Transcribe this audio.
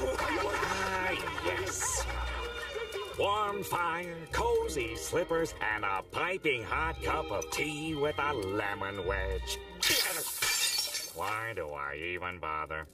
Ah, yes. Warm fire, cozy slippers, and a piping hot cup of tea with a lemon wedge. Why do I even bother?